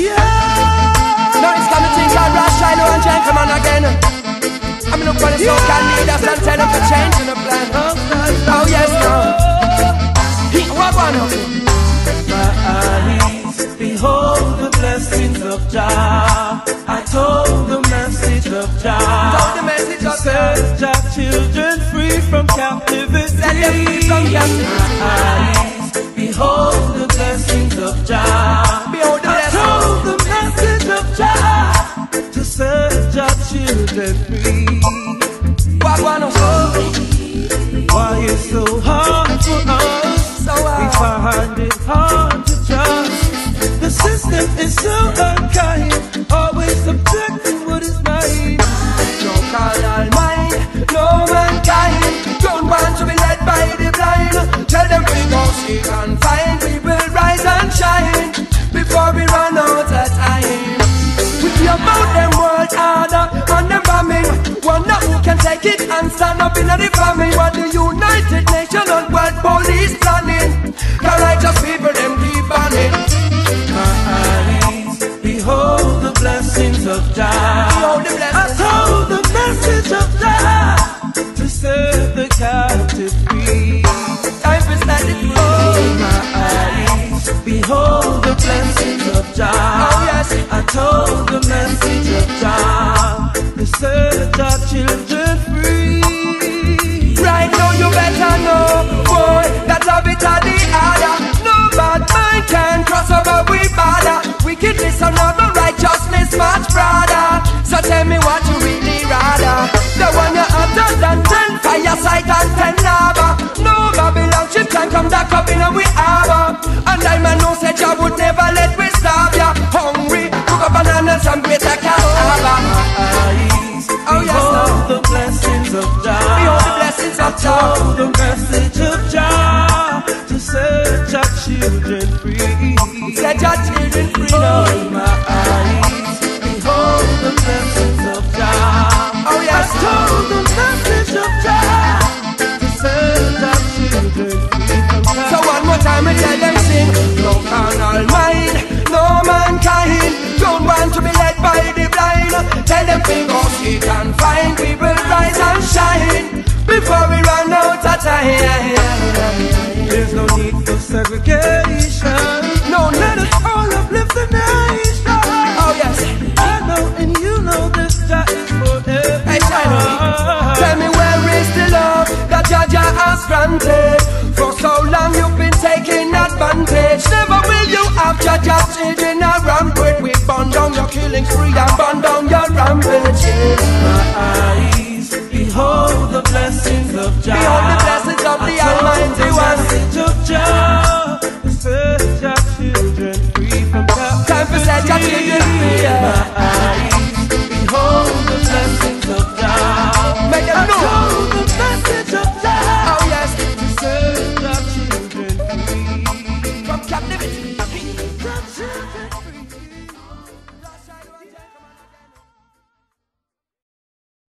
Yeah. Now it's to think of Rush, Shiloh and Gentleman again. I'm look for the so-called leaders and tell them to change in the plan. Oh yes, now. He, what one of? My eyes behold the blessings of Jah. I told the message of Jah. The message of Set Jah children free from captivity. Set them free from captivity. Why so hard for us? So We find it hard to trust. The system is so unkind, take it and stand up in the famine. What the United Nations and World Police planning? The righteous people them keep banning. My eyes behold the blessings of. Behold the I told the message of Jah to set the captive free. Time for standing Oh, free. my eyes behold the blessings of Jah. Up bananas and greater cassava. Eyes Oh, yes, the blessings of Jah. Behold the blessings of I told the message of Jah to set your children free. Set your children cha cha yeah. There's no need for segregation. No, let us all uplift the nation. Oh yes, I know and you know this Jah is for everyone. Hey China, tell me where is the love that Jah Jah has granted? For so long you've been taking advantage. Never will you have Jah Jah children around with. We burn down your killing spree and burn down your rampage. My eyes behold the blessing of Jah. Behold the blessings of the Almighty One. of Jah. Set your children free from captivity. Time for set your children free. Behold the blessings of Jah. Make them know. The of Set children captivity. Free from captivity.